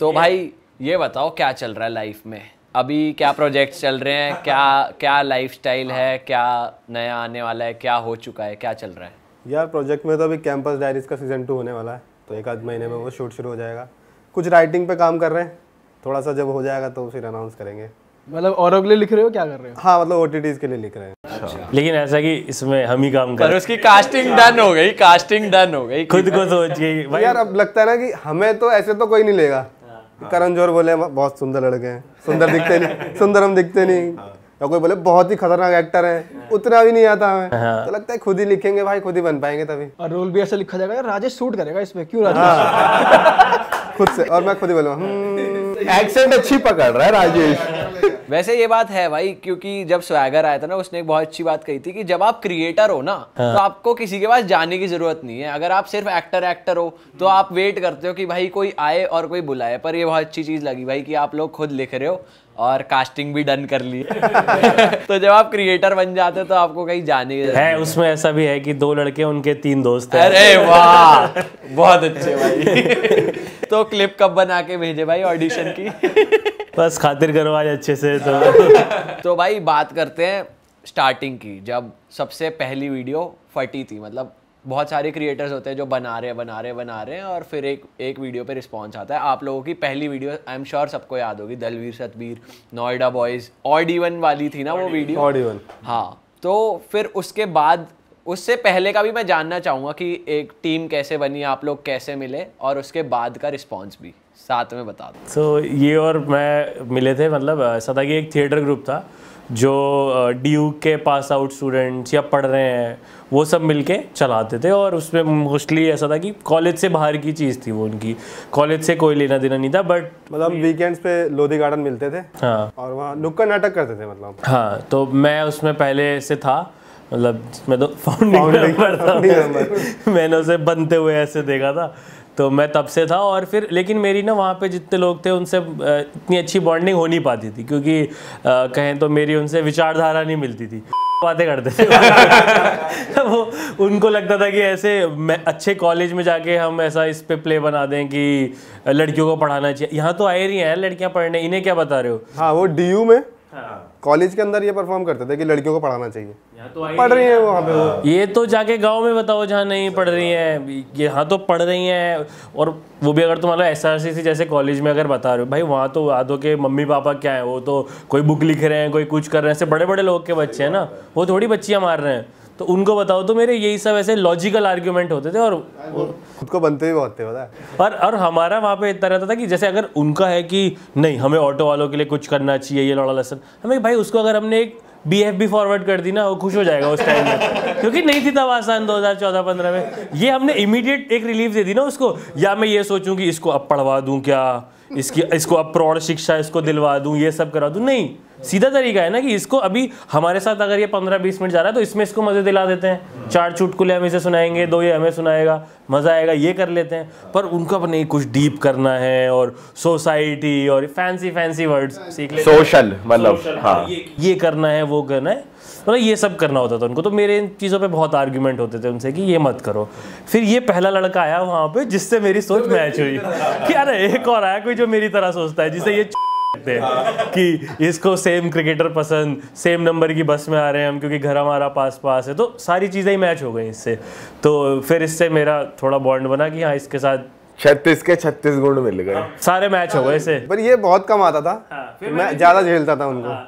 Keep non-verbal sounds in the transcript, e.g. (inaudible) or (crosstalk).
तो भाई ये बताओ क्या चल रहा है लाइफ में? अभी क्या प्रोजेक्ट्स चल रहे हैं? (laughs) क्या क्या लाइफस्टाइल है? क्या नया आने वाला है? क्या हो चुका है? क्या चल रहा है? यार प्रोजेक्ट में तो अभी कैंपस डायरीज का सीज़न टू होने वाला है तो एक आध महीने में वो शूट शुरू हो जाएगा। कुछ राइटिंग पे काम कर रहे हैं थोड़ा सा जब हो जाएगा तो फिर अनाउंस करेंगे। मतलब औरों के लिए लिख रहे हो क्या कर रहे हो? हाँ मतलब ओ के लिए लिख रहे हैं। अच्छा। लेकिन ऐसा कि इसमें हम ही काम कर। उसकी कास्टिंग डन हो गई कास्टिंग डन हो गई। खुद को सोच भाई यार अब लगता है ना कि हमें तो ऐसे तो कोई नहीं लेगा। करण ज़ोर बोले बहुत सुंदर लड़के हैं। सुंदर दिखते नहीं सुंदर हम दिखते नहीं। या कोई बोले बहुत ही खतरनाक एक्टर है। उतना भी नहीं आता हमें। तो लगता है खुद ही लिखेंगे भाई खुद ही बन पाएँगे तभी। और रोल भी ऐसा लिखा जाएगा राजेश शूट करेगा इसमें क्यों राजेश? (laughs) खुद से और मैं खुद ही बोलूँ हम्म, एक्सेंट अच्छी पकड़ रहा है राजेश। (laughs) वैसे ये बात है भाई क्योंकि जब स्वैगर आया था ना उसने एक बहुत अच्छी बात कही थी कि जब आप क्रिएटर हो ना हाँ। तो आपको किसी के पास जाने की ज़रूरत नहीं है। अगर आप सिर्फ़ एक्टर एक्टर हो तो आप वेट करते हो कि भाई कोई आए और कोई बुलाए। पर ये बहुत अच्छी चीज़ लगी भाई कि आप लोग खुद लिख रहे हो और कास्टिंग भी डन कर ली। (laughs) तो जब आप क्रिएटर बन जाते हो तो आपको कहीं जाने की है उसमें ऐसा भी है कि दो लड़के उनके तीन दोस्त हैं। अरे (laughs) वाह! बहुत अच्छे भाई। तो क्लिप कब बना के भेजे भाई ऑडिशन की? बस खातिर करो आज अच्छे से तो (laughs) तो भाई बात करते हैं स्टार्टिंग की जब सबसे पहली वीडियो फटी थी मतलब बहुत सारे क्रिएटर्स होते हैं जो बना रहे हैं बना रहे हैं बना रहे हैं और फिर एक एक वीडियो पे रिस्पॉन्स आता है। आप लोगों की पहली वीडियो आई एम श्योर सबको याद होगी Dalvir Satbir Noida boys odd even वाली थी ना वो वीडियो ऑड इवन हाँ तो फिर उसके बाद उससे पहले का भी मैं जानना चाहूँगा कि एक टीम कैसे बनी आप लोग कैसे मिले और उसके बाद का रिस्पॉन्स भी। साथ में बता दो। सो ये और मैं मिले थे मतलब ऐसा था कि एक थिएटर ग्रुप था जो डीयू के पास आउट स्टूडेंट्स या पढ़ रहे हैं वो सब मिलके चलाते थे और उसमें मोस्टली ऐसा था कि कॉलेज से बाहर की चीज़ थी वो उनकी। कॉलेज से कोई लेना देना नहीं था बट मतलब वीकेंड्स पे लोधी गार्डन मिलते थे हाँ। और वहाँ नुक्कड़ नाटक करते थे मतलब। हाँ तो मैं उसमें पहले से था मतलब मैं तो फाउंडिंग मेंबर था। (laughs) मैंने उसे बनते हुए ऐसे देखा था। तो मैं तब से था और फिर लेकिन मेरी ना वहाँ पे जितने लोग थे उनसे इतनी अच्छी बॉन्डिंग हो नहीं पाती थी क्योंकि अ, कहें तो मेरी उनसे विचारधारा नहीं मिलती थी। (laughs) बातें करते थे। (laughs) वो उनको लगता था कि ऐसे मैं अच्छे कॉलेज में जाके हम ऐसा इस पे प्ले बना दें कि लड़कियों को पढ़ाना चाहिए। यहाँ तो आए रही हैं लड़कियाँ पढ़ने इन्हें क्या बता रहे हो? हाँ वो DU में कॉलेज के अंदर ये परफॉर्म करते थे कि लड़कियों को पढ़ाना चाहिए। तो पढ़ रही है वहाँ पे वो। ये तो जाके गाँव में बताओ जहाँ नहीं पढ़ रही है। यहाँ तो पढ़ रही हैं और वो भी अगर तुम मतलब एस आर सी सी जैसे कॉलेज में अगर बता रहे हो भाई वहाँ तो आदो के मम्मी पापा क्या है वो तो कोई बुक लिख रहे हैं कोई कुछ कर रहे हैं। ऐसे बड़े बड़े लोग के बच्चे हैं ना वो थोड़ी बच्चियाँ मार रहे हैं। तो उनको बताओ तो मेरे यही सब ऐसे लॉजिकल आर्ग्यूमेंट होते थे और खुद को बनते भी बहुत थे पता है। और और हमारा वहाँ पे इतना रहता था कि जैसे अगर उनका है कि नहीं हमें ऑटो वालों के लिए कुछ करना चाहिए ये लौड़ा लसन हमें भाई उसको अगर हमने एक बी एफ़ बी फॉरवर्ड कर दी ना वो खुश हो जाएगा उस टाइम में। क्योंकि नहीं थी तब आसान 2014-15 में। ये हमने इमीडिएट एक रिलीफ दे दी ना उसको या मैं ये सोचूं कि इसको अब पढ़वा दूँ क्या? इसकी इसको अब प्रौढ़ शिक्षा इसको दिलवा दूँ ये सब करा दूँ। नहीं सीधा तरीका है ना कि इसको अभी हमारे साथ अगर ये पंद्रह बीस मिनट जा रहा है तो इसमें इसको मज़े दिला देते हैं। चार चुटकुले हम इसे सुनाएँगे दो ये हमें सुनाएगा मज़ा आएगा ये कर लेते हैं। पर उनको अब नहीं कुछ डीप करना है और सोसाइटी और फैंसी फैंसी वर्ड्स सीख ले सोशल मतलब हाँ। ये, ये करना है वो करना है। मतलब ये सब करना होता था उनको तो मेरे इन चीज़ों पे बहुत आर्ग्यूमेंट होते थे उनसे कि ये मत करो। फिर ये पहला लड़का आया वहाँ पे जिससे मेरी सोच मैच हुई। कि अरे एक और आया कोई जो मेरी तरह सोचता है जिसे ये सकते हैं कि इसको सेम क्रिकेटर पसंद सेम नंबर की बस में आ रहे हैं हम क्योंकि घर हमारा पास पास है। तो सारी चीज़ें ही मैच हो गई इससे। तो फिर इससे मेरा थोड़ा बॉन्ड बना कि हाँ इसके साथ छत्तीस के छत्तीस गुण मिल गए। सारे मैच हो गए इसे पर ये बहुत कम आता था। मैं ज़्यादा झेलता था उनको।